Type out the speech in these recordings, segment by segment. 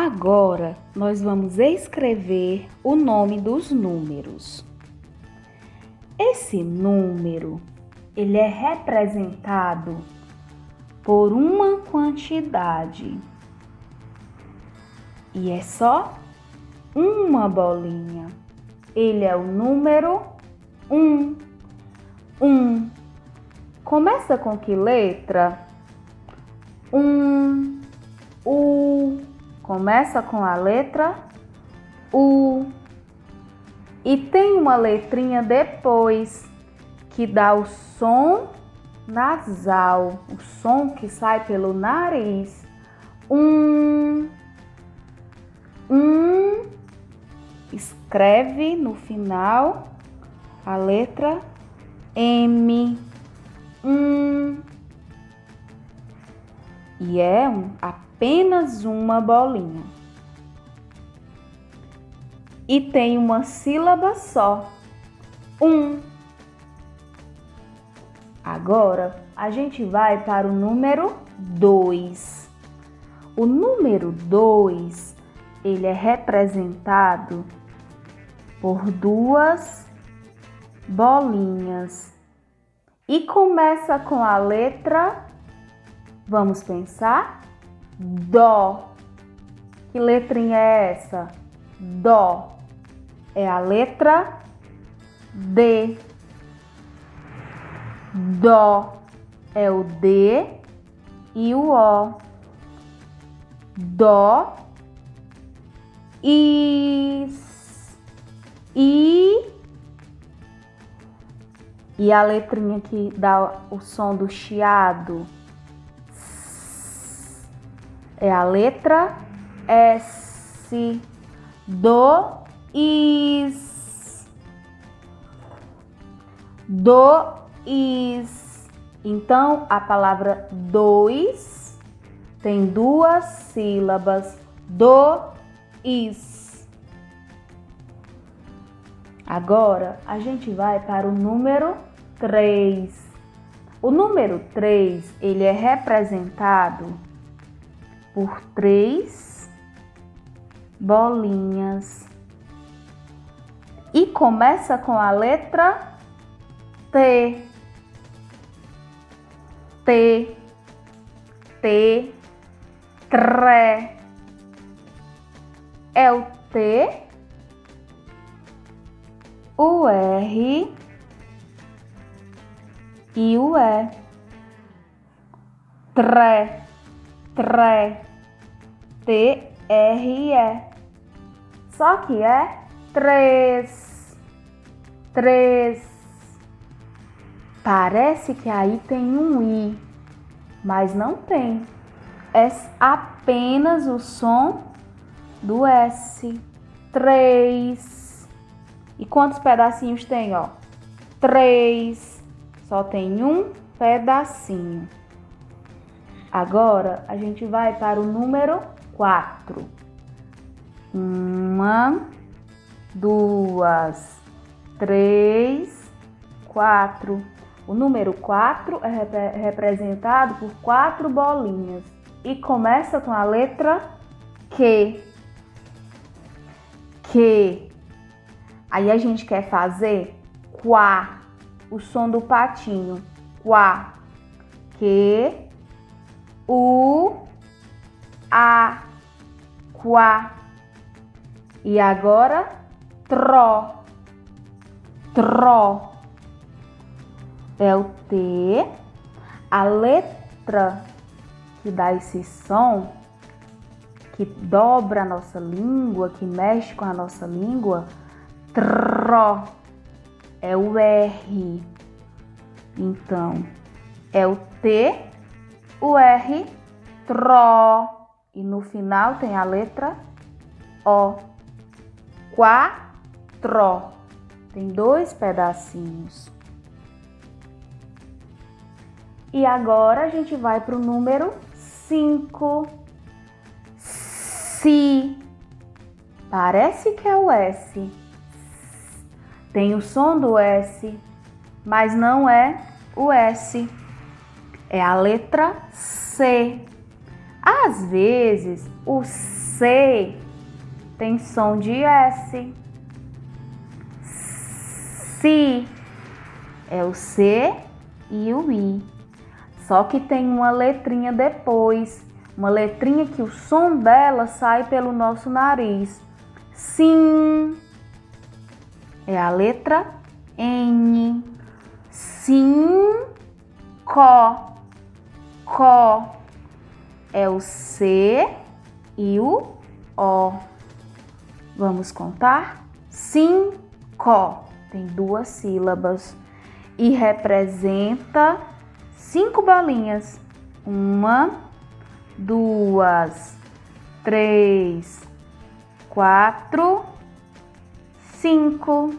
Agora nós vamos escrever o nome dos números. Esse número, ele é representado por uma quantidade. E é só uma bolinha. Ele é o número um. Um. Começa com que letra? Um. U. Começa com a letra U. E tem uma letrinha depois que dá o som nasal, o som que sai pelo nariz. Um. Um. Escreve no final a letra M. Um. E é um, apenas uma bolinha. E tem uma sílaba só. Um. Agora a gente vai para o número 2. O número 2, ele é representado por duas bolinhas. E começa com a letra, vamos pensar, Dó. Que letrinha é essa? Dó. É a letra D. Dó é o D e o O. Dó. Is. I. E a letrinha que dá o som do chiado é a letra S. Do, is. Do, is. Então, a palavra dois tem duas sílabas. Do, is. Agora, a gente vai para o número 3. O número 3, ele é representado por três bolinhas. E começa com a letra T. T. T. Tré. É o T. O R. E o E. Tré. Tré. T-R-E. Só que é três. Três. Parece que aí tem um I, mas não tem. É apenas o som do S. Três. E quantos pedacinhos tem, ó? Três. Só tem um pedacinho. Agora a gente vai para o número quatro. Uma, duas, três, quatro. O número quatro é rep representado por quatro bolinhas e começa com a letra Q. Q. Aí a gente quer fazer quá, o som do patinho. Quá. Q, U, A, quá. E agora, tró. Tró. É o T. A letra que dá esse som, que dobra a nossa língua, que mexe com a nossa língua, tró. É o R. Então, é o T, o R, tró. E no final tem a letra O. Quatro. Tem dois pedacinhos. E agora a gente vai para o número 5. Si. Parece que é o S. Tem o som do S, mas não é o S. É a letra C. Às vezes, o C tem som de S. Si é o C e o I. Só que tem uma letrinha depois, uma letrinha que o som dela sai pelo nosso nariz. Sim é a letra N. Sim, có. Có é o C e o O. Vamos contar? Cinco tem duas sílabas e representa cinco bolinhas. Uma, duas, três, quatro, cinco.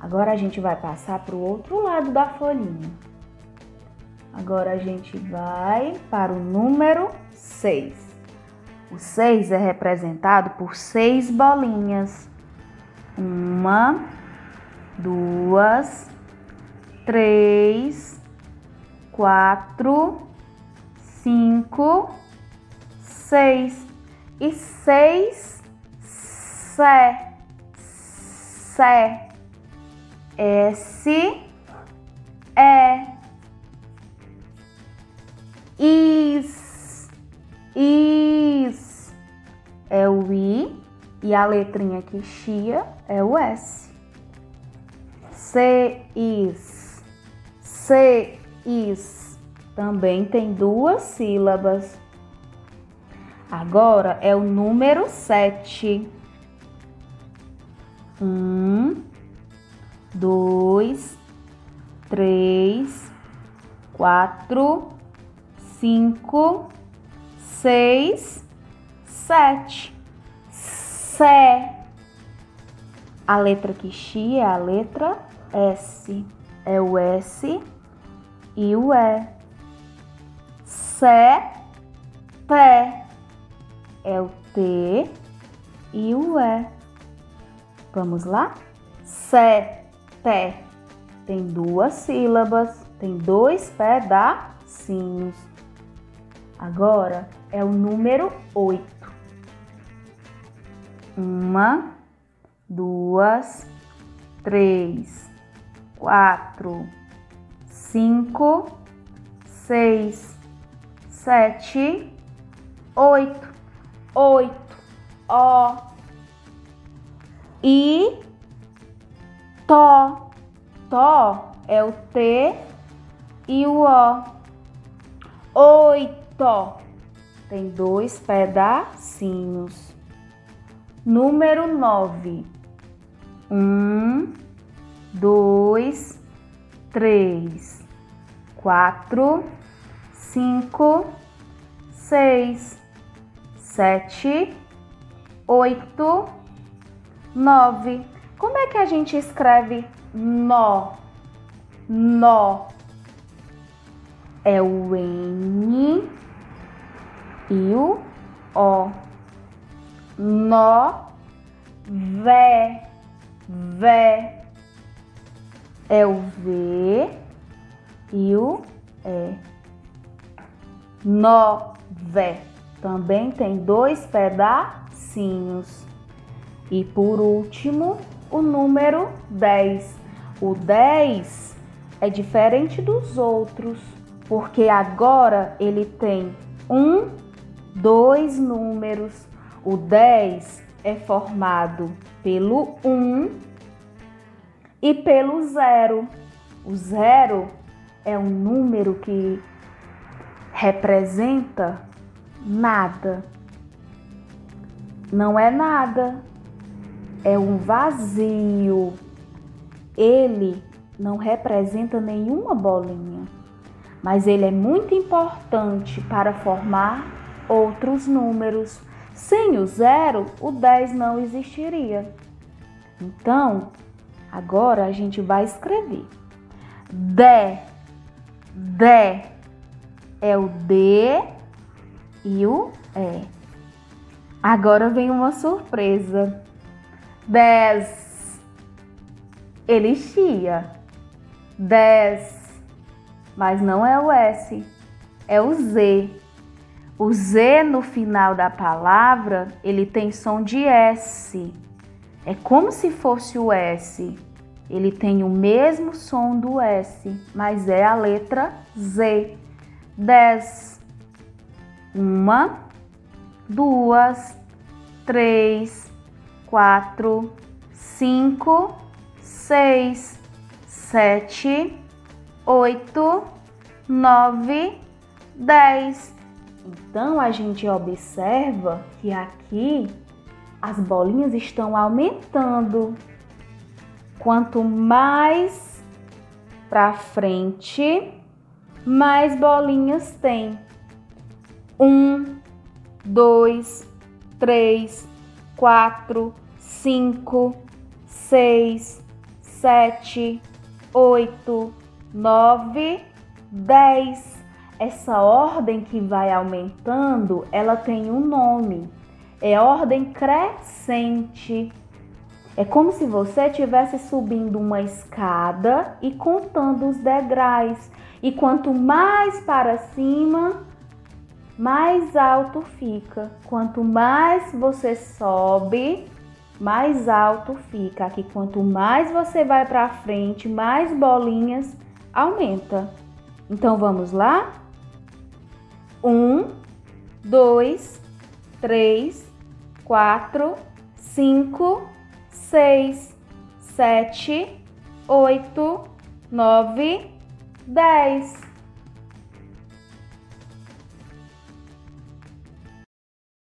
Agora a gente vai passar para o outro lado da folhinha. Agora a gente vai para o número 6. O 6 é representado por seis bolinhas. Uma, duas, três, quatro, cinco, seis. E seis, sé, sé, S, E, is, is, é o I e a letrinha que chia é o S. Seis. Seis. Também tem duas sílabas. Agora é o número sete. Um, dois, três, quatro, cinco, seis, sete. Sé. A letra que chia é a letra S. É o S e o E. Sé, Té. É o T e o E. Vamos lá? Sé, Té. Tem duas sílabas, tem dois pedacinhos. Agora é o número oito. Uma, duas, três, quatro, cinco, seis, sete, oito, oito, ó, e tó, tó é o T e o O, oito, tem dois pedacinhos. Número nove, um, dois, três, quatro, cinco, seis, sete, oito, nove. Como é que a gente escreve nó? Nó é o N e o O. Nó, vé Vé é o V e o E. Nové também tem dois pedacinhos. E por último, o número 10. O 10 é diferente dos outros, porque agora ele tem um, dois números. O 10 é formado pelo 1 e pelo zero. O zero é um número que representa nada. Não é nada, é um vazio. Ele não representa nenhuma bolinha, mas ele é muito importante para formar outros números. Sem o zero, o 10 não existiria. Então, agora a gente vai escrever. D, D é o D e o E. Agora vem uma surpresa. 10. Ele chia. 10. Mas não é o S, é o Z. O Z no final da palavra, ele tem som de S. É como se fosse o S. Ele tem o mesmo som do S, mas é a letra Z. Dez. Uma, duas, três, quatro, cinco, seis, sete, oito, nove, dez. Então a gente observa que aqui as bolinhas estão aumentando. Quanto mais para frente, mais bolinhas tem. Um, dois, três, quatro, cinco, seis, sete, oito, nove, dez. Essa ordem que vai aumentando, ela tem um nome. É ordem crescente. É como se você estivesse subindo uma escada e contando os degraus. E quanto mais para cima, mais alto fica. Quanto mais você sobe, mais alto fica. Aqui, quanto mais você vai para frente, mais bolinhas aumenta. Então vamos lá? Um, dois, três, quatro, cinco, seis, sete, oito, nove, dez.